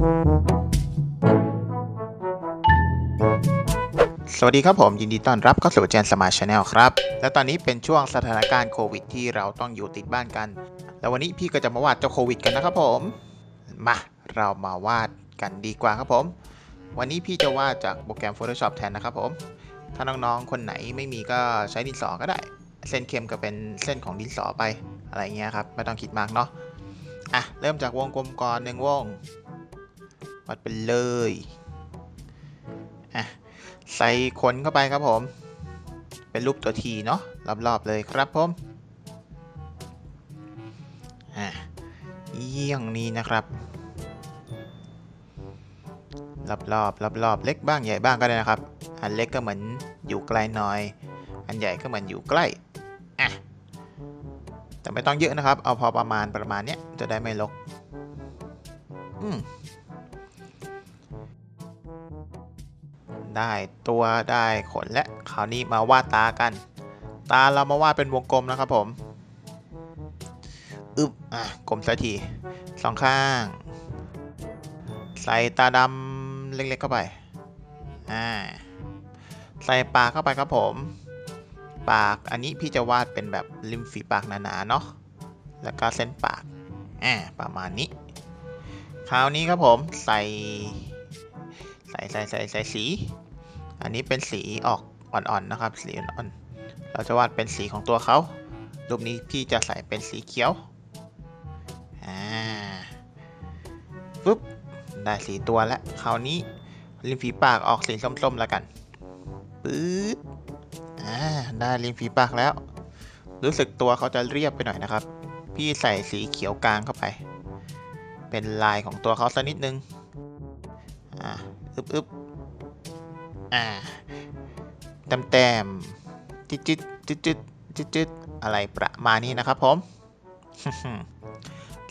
สวัสดีครับผมยินดีต้อนรับเข้าสู่ Giant Smile Channel ครับ และตอนนี้เป็นช่วงสถานการณ์โควิดที่เราต้องอยู่ติดบ้านกัน แล้ววันนี้พี่ก็จะมาวาดเจ้าโควิดกันนะครับผม มาเรามาวาดกันดีกว่าครับผม วันนี้พี่จะวาดจากโปรแกรม Photoshop แทนนะครับผม ถ้าน้องๆ คนไหนไม่มีก็ใช้ดินสอก็ได้ เส้นเข้มก็เป็นเส้นของดินสอไปอะไรเงี้ยครับไม่ต้องคิดมากเนาะอะเริ่มจากวงกลมก่อนหนึ่งวง วัดไปเลยอะใส่ขนเข้าไปครับผม เป็นรูปตัวทีเนาะรอบๆเลยครับผมอะเยี่ยงนี้นะครับรอบๆรอบๆเล็กบ้างใหญ่บ้างก็ได้นะครับ อันเล็กก็เหมือนอยู่ไกลหน่อย อันใหญ่ก็เหมือนอยู่ใกล้อะแต่ไม่ต้องเยอะนะครับ เอาพอประมาณประมาณเนี้ยจะได้ไม่ลกอืม ได้ตัวได้ขนและคราวนี้มาวาดตากัน ตาเรามาวาดเป็นวงกลมนะครับผมอึบอะกลมสักทีสองข้าง ใส่ตาดำเล็กๆเข้าไปอ่าใส่ปากเข้าไปครับผม ปากอันนี้พี่จะวาดเป็นแบบริมฝีปากหนาๆเนาะแล้วก็เส้นปากอ่าประมาณนี้ คราวนี้ครับผมใส่ใส่ใส่ใส่ใส่สี อันนี้เป็นสีออกอ่อนๆนะครับ สีอ่อนๆเราจะวาดเป็นสีของตัวเขารูปนี้พี่จะใส่เป็นสีเขียวอ่าปุ๊บได้สีตัวแล้วคราวนี้ริมฝีปากออกสีส้มๆแล้วกันปึ๊บอ่าได้ริมฝีปากแล้ว รู้สึกตัวเขาจะเรียบไปหน่อยนะครับ พี่ใส่สีเขียวกลางเข้าไป เป็นลายของตัวเขาสักนิดนึงอ่าอึบอึบ อ่าแต้มแต้มจิตจิตจิตจิตจิตจิตอะไรประมาณนี้นะครับผม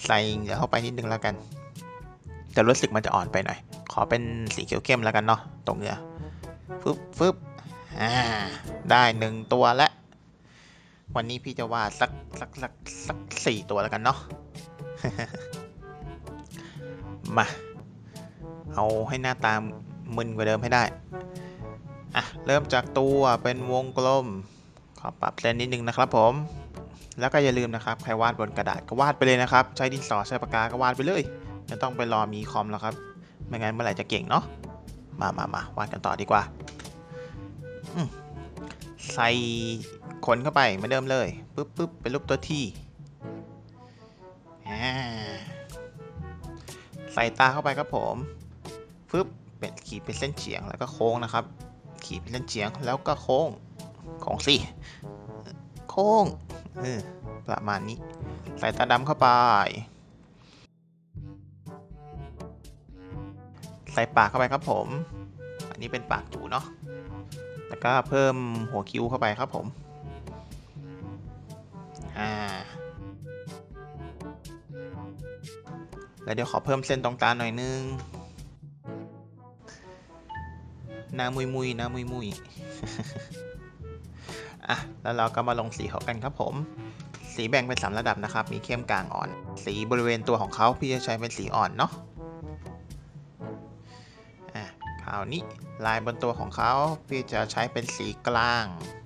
ใส่เหลือเข้าไปนิดนึงแล้วกัน แต่รู้สึกมันจะอ่อนไปหน่อย ขอเป็นสีเขียวเข้มแล้วกันเนาะตรงเนื้อฟึบฟึบอ่าได้หนึ่งตัวแล้ววันนี้พี่จะวาดสักสักสักสักสี่ตัวแล้วกันเนาะมา เอาให้หน้าตามึนกว่าเดิมให้ได้ เริ่มจากตัวเป็นวงกลม ขอปรับเส้นนิดนึงนะครับผม แล้วก็อย่าลืมนะครับใครวาดบนกระดาษก็วาดไปเลยนะครับ ใช้ดินสอใช้ปากกาก็วาดไปเลยไม่ต้องไปรอมีคอมแล้วครับ ไม่งั้นเมื่อไหร่จะเก่งเนาะ มามามาวาดกันต่อดีกว่า ใส่ขนเข้าไปเหมือนเดิมเลยปึ๊บปึ๊บเป็นรูปตัวที่ใส่ตาเข้าไปครับผมฟึบเป็นขีดเป็นเส้นเฉียงแล้วก็โค้งนะครับ ขีดเป็นเส้นเฉียงแล้วก็โค้งโค้งสิ โค้งเออประมาณนี้ ใส่ตาดำเข้าไป ใส่ปากเข้าไปครับผม อันนี้เป็นปากจูเนาะแล้วก็เพิ่มหัวคิ้วเข้าไปครับผมอ่าแล้วเดี๋ยวขอเพิ่มเส้นตรงตาหน่อยนึง น้ามุยมุยหน้ามุยมุยอะ แล้วเราก็มาลงสีเขากันครับผม สีแบ่งเป็นสามระดับนะครับ มีเข้มกลางอ่อน สีบริเวณตัวของเขาพี่จะใช้เป็นสีอ่อนเนาะอะคราวนี้ลายบนตัวของเขาพี่จะใช้เป็นสีกลาง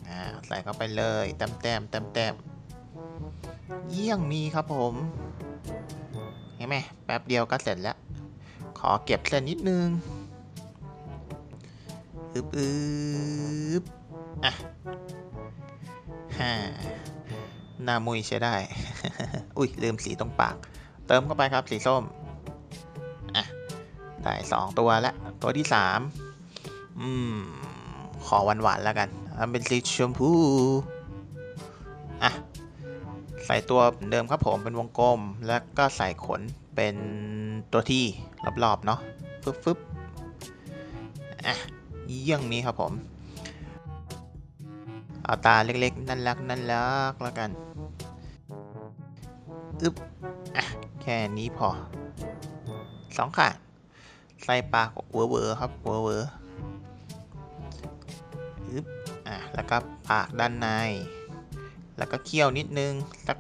อ่าใส่เข้าไปเลยแต้มแต้มแต้มแต้มเยี่ยงนี้ครับผม เห็นไหมแป๊บเดียวก็เสร็จแล้ว ขอเก็บเส้นนิดนึง อึบอึบอะฮ่าหน้ามุยใช้ได้ อุ้ยลืมสีตรงปาก เติมเข้าไปครับสีส้ม อะ ได้สองตัวแล้วตัวที่สามอืม ขอหวานๆแล้วกันเอาเป็นสีชมพู อะ ใส่ตัวเหมือนเดิมครับผมเป็นวงกลม แล้วก็ใส่ขนเป็นตัวที่รอบๆเนาะฟึบฟึบอะ เยี่ยงนี้ครับผม เอาตาเล็กๆนั่นรักนั่นรักแล้วกันอึบอแค่นี้พอสองข้างใส่ปากเวอร์เวอร์ครับเวอร์เวอร์อึบอะแล้วก็ปากด้านใน แล้วก็เคี่ยวนิดนึง สัก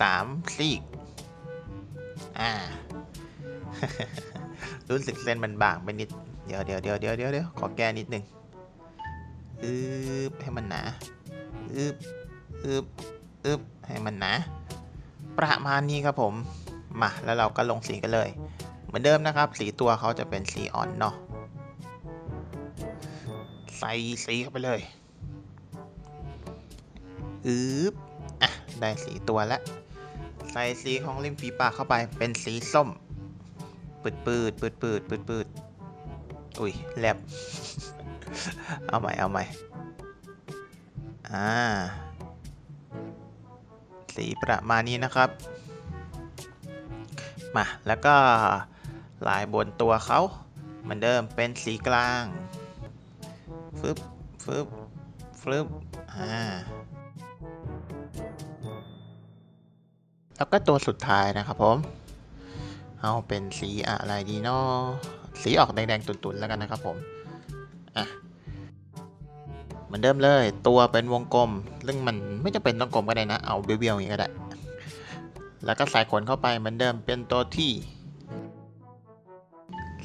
สามซีกอ่ารู้สึกเส้นมันบางไปนิด เดี๋ยวเดี๋ยวเดี๋ยวเดี๋ยวเดี๋ยวเดี๋ยวขอแก้นิดนึงอึบให้มันหนาอึบอึบอึบให้มันหนาประมาณนี้ครับผมมาแล้วเราก็ลงสีกันเลย เหมือนเดิมนะครับ สีตัวเขาจะเป็นสีอ่อนเนาะใส่สีเข้าไปเลยอึบอะได้สีตัวแล้วใส่สีของริมฝีปากเข้าไปเป็นสีส้มปืดปืดปืดปืดปืดปืด อุ้ยแลบเอาใหม่ เอาใหม่ อ่า สีประมาณนี้นะครับ มา แล้วก็ลายบนตัวเขาเหมือนเดิมเป็นสีกลาง ฟึบ ฟึบ ฟึบ อ่า แล้วก็ตัวสุดท้ายนะครับผม เอาเป็นสีอะไรดีเนาะ สีออกแดงๆตุ่นๆแล้วกันนะครับผมอะเหมือนเดิมเลย ตัวเป็นวงกลม ซึ่งมันไม่จำเป็นต้องกลมก็ได้นะ เอาเบี้ยวๆอย่างนี้ก็ได้ แล้วก็ใส่ขนเข้าไปเหมือนเดิมเป็นตัวที่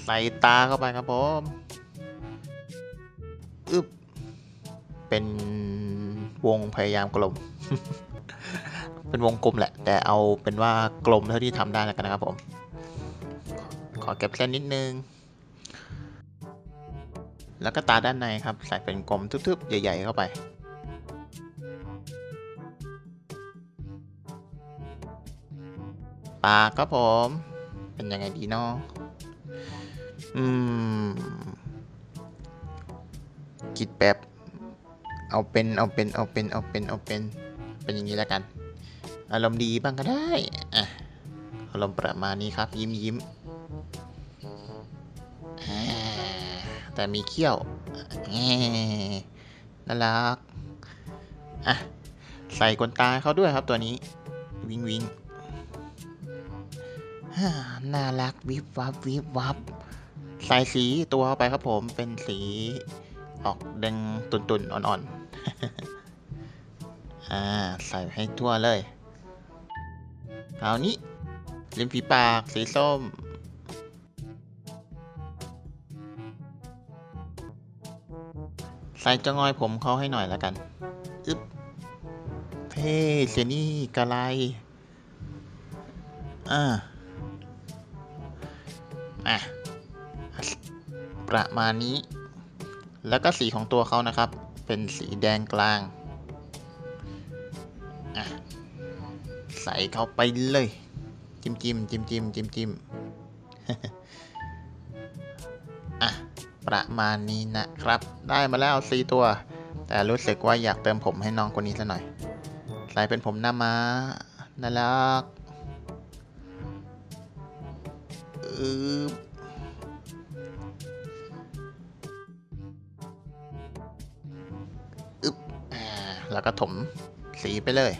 ใส่ตาเข้าไปครับผมอึบเป็นวงพยายามกลม เป็นวงกลมแหละ แต่เอาเป็นว่ากลมเท่าที่ทำได้แล้วกันนะครับผม ขอเก็บเส้นนิดนึง แล้วก็ตาด้านในครับ ใส่เป็นกลมทึบๆ ใหญ่ ๆ เข้าไป ปากครับผม เป็นยังไงดีเนาะอืมคิดแป๊บเอาเป็นเอาเป็นเอาเป็นเอาเป็นเอาเป็นเป็นอย่างนี้แล้วกัน อารมณ์ดีบ้างก็ได้อะอารมณ์ประมาณนี้ครับ ยิ้มยิ้ม แต่มีเขี้ยวแง่น่ารัก อะ ใส่ขนตาเขาด้วยครับตัวนี้ วิงวิงฮ่าน่ารักวิบวับวิบวับ ใส่สีตัวเข้าไปครับผมเป็นสีออกแดงตุ่นๆ อ่อนๆ อ่า ใส่ให้ทั่วเลยคราวนี้ริมฝีปากสีส้ม ใส่จงอยผมเขาให้หน่อยแล้วกันอึ๊บเพ่เสียนี่กะไรอ่าอะประมาณนี้ แล้วก็สีของตัวเขานะครับ เป็นสีแดงกลางอะใส่เข้าไปเลย จิ้มจิ้มจิ้มจิ้มจิ้มจิ้ม ประมาณนี้นะครับ ได้มาแล้วสี่ตัว แต่รู้สึกว่าอยากเติมผมให้น้องคนนี้ซะหน่อยใส่เป็นผมหน้าม้าน่ารักอืบอึบอ่าแล้วก็ถมสีไปเลย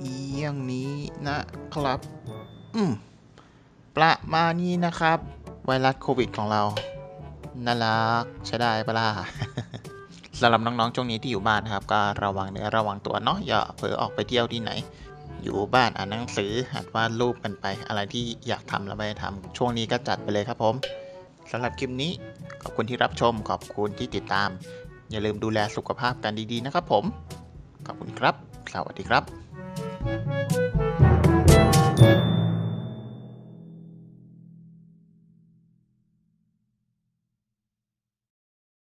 เยี่ยงนี้นะครับ อืม ประมาณนี้นะครับ ไวรัสโควิดของเรา น่ารักใช้ได้ปะล่ะสำหรับน้องๆช่วงนี้ที่อยู่บ้านนะครับ ก็ระวังเนื้อระวังตัวเนาะอย่าเผลอออกไปเที่ยวที่ไหน อยู่บ้านอ่านหนังสือหัดวาดรูปกันไป อะไรที่อยากทำแล้วไม่ได้ทำช่วงนี้ก็จัดไปเลยครับผมสำหรับคลิปนี้ขอบคุณที่รับชมขอบคุณที่ติดตาม อย่าลืมดูแลสุขภาพกันดีๆนะครับผม ขอบคุณครับ สวัสดีครับ